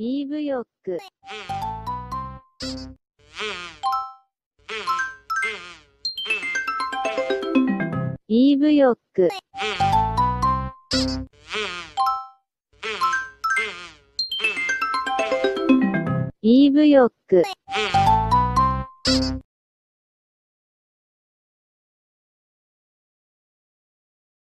イーブヨック。イーブヨック。イーブヨック。